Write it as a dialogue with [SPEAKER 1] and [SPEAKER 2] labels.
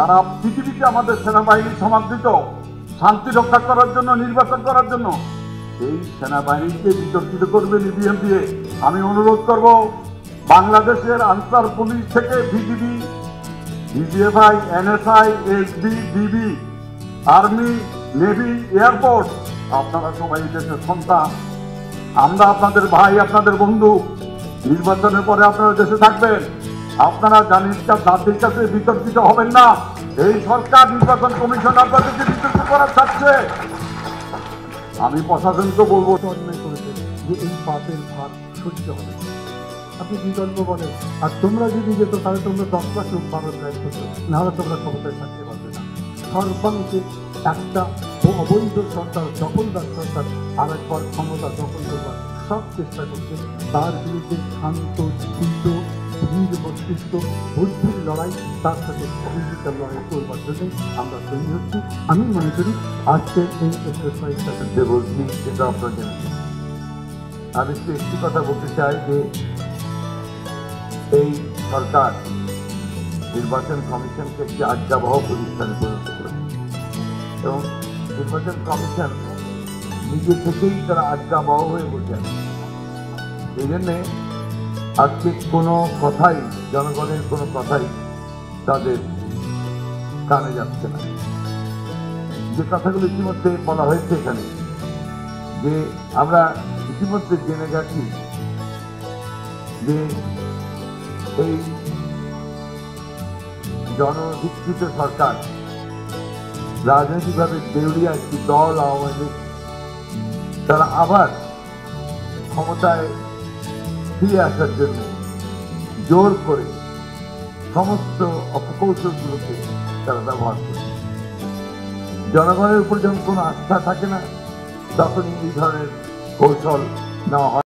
[SPEAKER 1] সারা পৃথিবীতে আমাদের সেনাবাহিনী সমাদৃত, শান্তি রক্ষা করার জন্য, নির্বাচন করার জন্য, এই সেনাবাহিনীকে বিতর্কিত করবে ইভিএম দিয়ে। আমি অনুরোধ করব, বাংলাদেশের আনসার পুলিশ থেকে BGB BGFI NSI SB DB, army, navy, airport, আপনারা সবাই দেশের সন্তান। আমরা আপনাদের ভাই, আপনাদের বন্ধু। নির্বাচনের পরে আপনারা দেশে থাকবেন। আপনারা জানিস জাতির কাছে বিতর্কিত হবেন না। এই সরকার নির্বাচন কমিশন আপনাদেরকে বিতর্ক করার চাচ্ছে আমি প্রশাসনকে বলব
[SPEAKER 2] করেছে যে এই পাপের ভার সহ্য হবে। আপনি বিকল্প বলেন আর তোমরা যদি যেত, তাহলে তোমরা দশ লাখ লোক রায় করতো নাহলে তোমরা ক্ষমতায় থাকতে পারবে না। সর্বাংশে একটা অবৈধ সরকার যখন দখলদার সরকার আর একবার ক্ষমতা দখল করবার সব চেষ্টা করছে। তার বিরুদ্ধে শান্ত, স্থিত মস্তিষ্ক বুদ্ধির লড়াই, তার সাথে অভিযোগের লড়াই করবার জন্য আমরা তৈরি হচ্ছি। আমি মনে করি আজকে এই এক্সারসাইজটা
[SPEAKER 1] যে আমি শুধু একটি কথা বলতে চাই যে এই সরকার নির্বাচন কমিশনকে একটি আজ্ঞাবহ প্রতিষ্ঠানে পরিণত করেছে। এবং নির্বাচন কমিশন নিজে থেকেই তারা আজ্ঞাবহ হয়ে বসে আছে। এই জন্যে আজকে কোনো কথাই, জনগণের কোনো কথাই তাদের কানে যাচ্ছে না। যে কথাগুলো ইতিমধ্যে বলা হয়েছে এখানে, যে আমরা ইতিমধ্যে জেনে গেছি যে এই জনধিকৃত সরকার রাজনৈতিকভাবে দেউলিয়া একটি দল আওয়ামী লীগ, তারা আবার ক্ষমতায় ফিরে আসার জন্য জোর করে সমস্ত অপকৌশলগুলোকে তারা ব্যবহার করে। জনগণের উপর যখন কোনো আস্থা থাকে না, তখনই এই ধরনের কৌশল নেওয়া হয়।